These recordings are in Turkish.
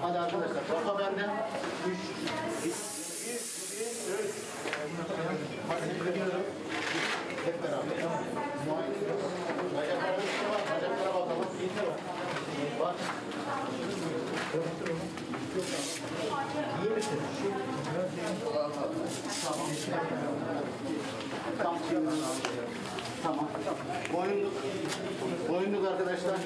Hadi arkadaşlar. Kafa bende. Hep beraber. Bacaklara bir şey var. Bacaklara bakalım. Bak. Boyunluk arkadaşlar.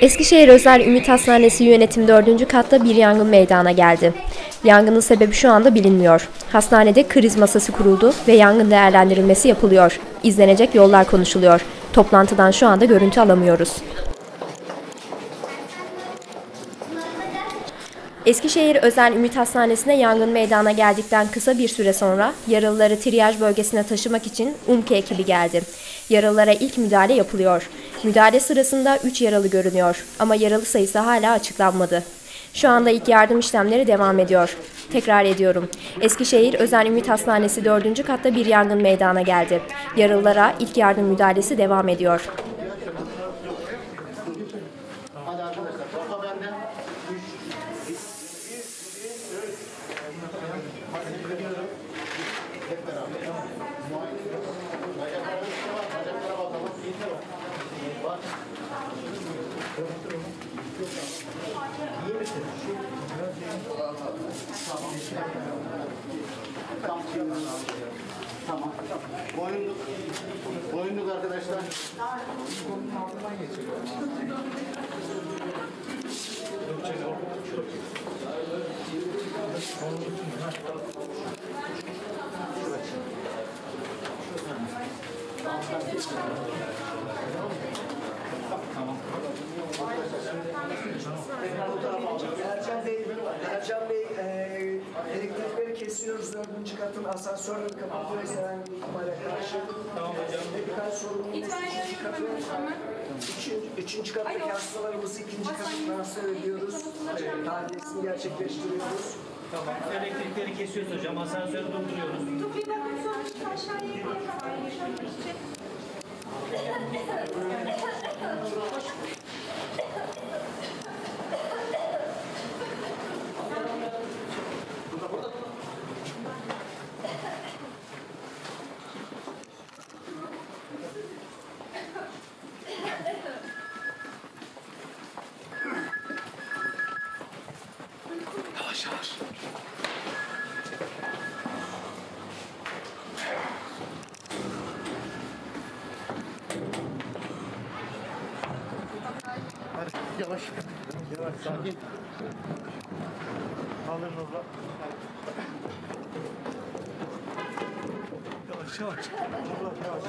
Eskişehir Özel Ümit Hastanesi yönetim 4. katta bir yangın meydana geldi. Yangının sebebi şu anda bilinmiyor. Hastanede kriz masası kuruldu ve yangın değerlendirilmesi yapılıyor. İzlenecek yollar konuşuluyor. Toplantıdan şu anda görüntü alamıyoruz. Eskişehir Özel Ümit Hastanesi'ne yangın meydana geldikten kısa bir süre sonra yaralıları triyaj bölgesine taşımak için UMKE ekibi geldi. Yaralılara ilk müdahale yapılıyor. Müdahale sırasında 3 yaralı görünüyor ama yaralı sayısı hala açıklanmadı. Şu anda ilk yardım işlemleri devam ediyor. Tekrar ediyorum. Eskişehir Özel Ümit Hastanesi 4. katta bir yangın meydana geldi. Yaralılara ilk yardım müdahalesi devam ediyor. Hadi arkadaşlar. Şey. İyi misin? Tamam. Tamam. Boyunluk. Boyunluk arkadaşlar. Ercan kesiyoruz dördüncü katın asansörleri kapatıyoruz herhangi bir ihtimale karşı. Tamam hocam. Birkaç sorunumuz üçüncü katı. Üçüncü, üçüncü kattaki hastalarımızı ikinci katı transfer ediyoruz. Tahliyesini gerçekleştiriyoruz. Tamam. Elektrikleri kesiyoruz hocam. Asansörü durduruyoruz. Yavaş. Yavaş. Sakin. Alın hızla. Yavaş yavaş. Yavaş yavaş.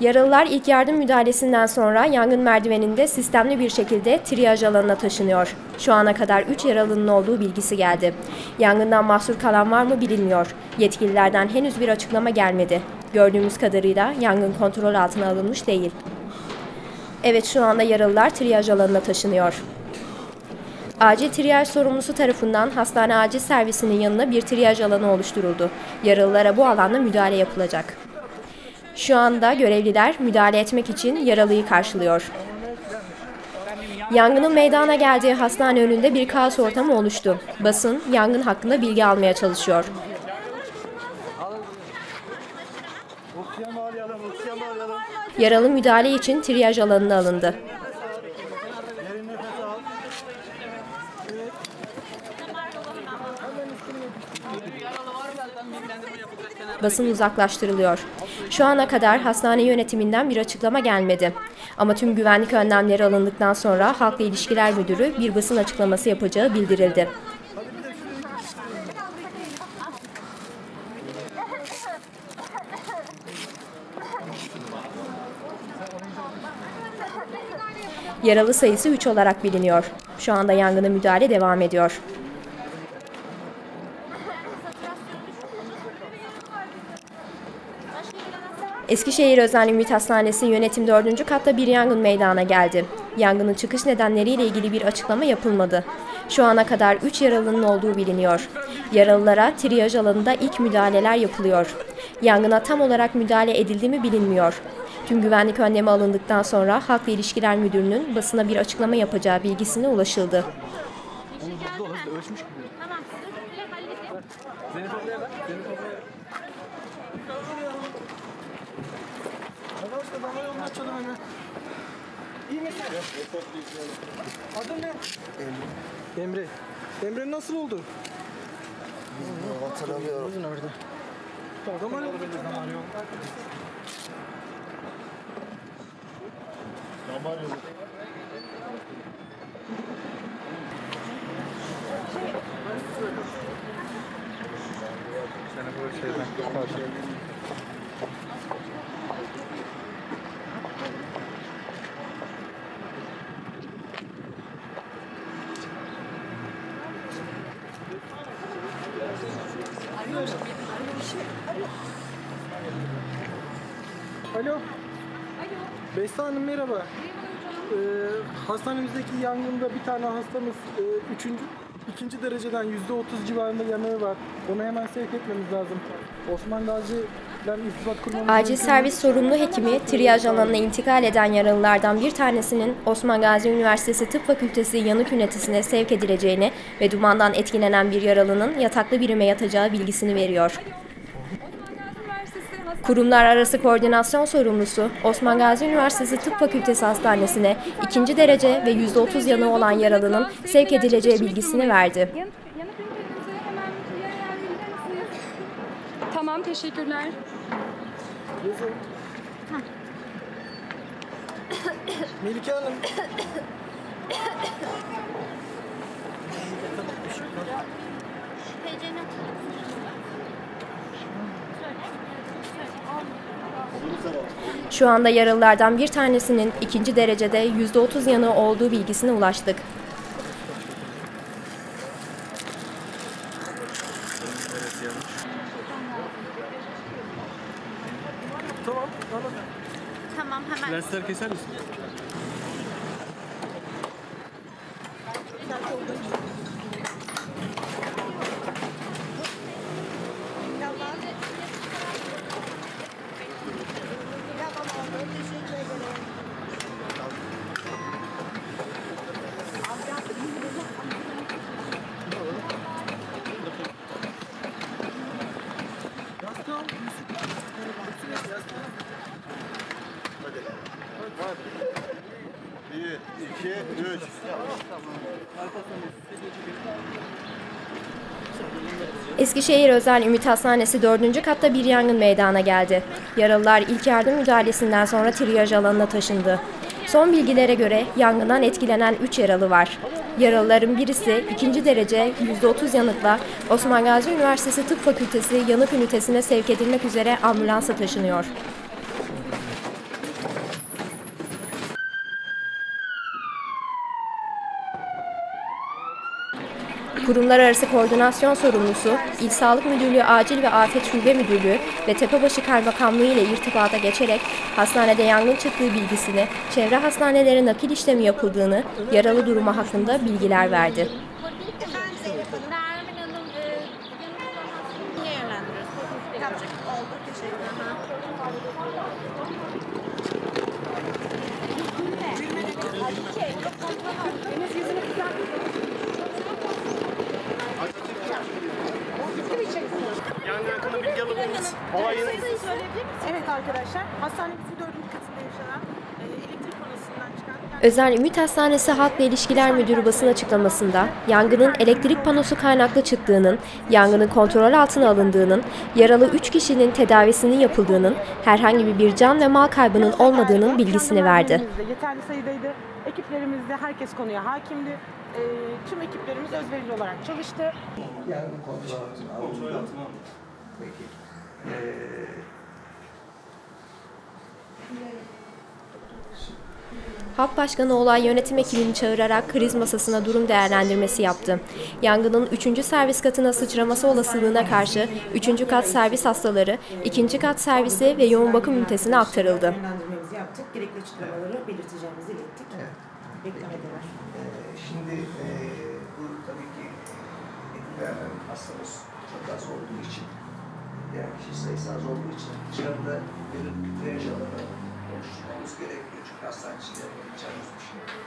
Yaralılar ilk yardım müdahalesinden sonra yangın merdiveninde sistemli bir şekilde triyaj alanına taşınıyor. Şu ana kadar 3 yaralının olduğu bilgisi geldi. Yangından mahsur kalan var mı bilinmiyor. Yetkililerden henüz bir açıklama gelmedi. Gördüğümüz kadarıyla yangın kontrol altına alınmış değil. Evet şu anda yaralılar triyaj alanına taşınıyor. Acil triyaj sorumlusu tarafından hastane acil servisinin yanına bir triyaj alanı oluşturuldu. Yaralılara bu alanda müdahale yapılacak. Şu anda görevliler müdahale etmek için yaralıyı karşılıyor. Yangının meydana geldiği hastane önünde bir kaos ortamı oluştu. Basın yangın hakkında bilgi almaya çalışıyor. Yaralı müdahale için triyaj alanına alındı. Basın uzaklaştırılıyor. Şu ana kadar hastane yönetiminden bir açıklama gelmedi. Ama tüm güvenlik önlemleri alındıktan sonra Halkla İlişkiler Müdürü bir basın açıklaması yapacağı bildirildi. Yaralı sayısı 3 olarak biliniyor. Şu anda yangına müdahale devam ediyor. Eskişehir Özel Ümit Hastanesi yönetim 4. katta bir yangın meydana geldi. Yangının çıkış nedenleriyle ilgili bir açıklama yapılmadı. Şu ana kadar 3 yaralının olduğu biliniyor. Yaralılara triyaj alanında ilk müdahaleler yapılıyor. Yangına tam olarak müdahale edildi mi bilinmiyor. Tüm güvenlik önlemi alındıktan sonra Halkla İlişkiler Müdürü'nün basına bir açıklama yapacağı bilgisine ulaşıldı. Tamam, İyi misin? Adın ne? Emre. Emre. Emre nasıl oldu? Hatırlamıyorum. Uzun orada. Damar yolu. Damar yolu. Damar yolu. Alo. Alo. Beste Hanım merhaba. Ee, hastanemizdeki yangında bir tane hastamız e, üçüncü, ikinci dereceden yüzde otuz civarında yanığı var. Onu hemen sevk etmemiz lazım. Osman kurmamız Acil servis sorumlu hekimi triyaj alanına intikal eden yaralılardan bir tanesinin Osman Gazi Üniversitesi Tıp Fakültesi yanık ünitesine sevk edileceğini ve dumandan etkilenen bir yaralının yataklı birime yatacağı bilgisini veriyor. Kurumlar arası koordinasyon sorumlusu Osman Gazi Üniversitesi Tıp Fakültesi Hastanesi'ne ikinci derece ve %30 yanığı olan yaralının sevk edileceği bilgisini verdi. Tamam, teşekkürler. Melike Hanım. Şu anda yaralılardan bir tanesinin ikinci derecede %30 yanığı olduğu bilgisine ulaştık. Tamam. Tamam. Tamam, hemen. Lensler keser misin? Bir, iki, üç. Eskişehir Özel Ümit Hastanesi 4. katta bir yangın meydana geldi. Yaralılar ilk yardım müdahalesinden sonra triyaj alanına taşındı. Son bilgilere göre yangından etkilenen 3 yaralı var. Yaralıların birisi ikinci derece %30 yanıkla Osman Gazi Üniversitesi Tıp Fakültesi yanık ünitesine sevk edilmek üzere ambulansa taşınıyor. Kurumlar arası koordinasyon sorumlusu, İl Sağlık Müdürlüğü Acil ve Afet Şube Müdürlüğü ve Tepebaşı Kaymakamlığı ile irtibata geçerek hastanede yangın çıktığı bilgisini, çevre hastanelere nakil işlemi yapıldığını, yaralı durumu hakkında bilgiler verdi. Hanım, Yangın hakkında bilgi alabilir miyiz? Evet arkadaşlar, hastanemizin dördüncü katında yaşanan e, elektrik panosundan çıkan Özel Ümit Hastanesi Halkla İlişkiler Müdürü basın açıklamasında yangının elektrik panosu kaynaklı çıktığının, yangının kontrol altına alındığının, yaralı 3 kişinin tedavisinin yapıldığının, herhangi bir can ve mal kaybının olmadığının bilgisini verdi. Yeterli sayıdaydı. Ekiplerimizde herkes konuya hakimdi. E, tüm ekiplerimiz özverili olarak çalıştı. Yangın kontrol altına alındı. Peki. Ee, Halk Başkanı olay yönetim ekibini çağırarak kriz masasına durum değerlendirmesi yaptı. Yangının 3. servis katına sıçraması olasılığına karşı 3. kat servis hastaları 2. kat servisi ve yoğun bakım ünitesine aktarıldı. Yaptık. Gerekli açıklamaları belirteceğimizi ilettik. Beklemede var. Ee, şimdi e, bu tabii ki etkilerden hastamız çok az olduğu için yani kişi sayısı az olduğu için dışarıda bir drenaj alanı oluşturmamız gerekiyor. Çünkü hastane içinde yapacağımız bir şey. yok.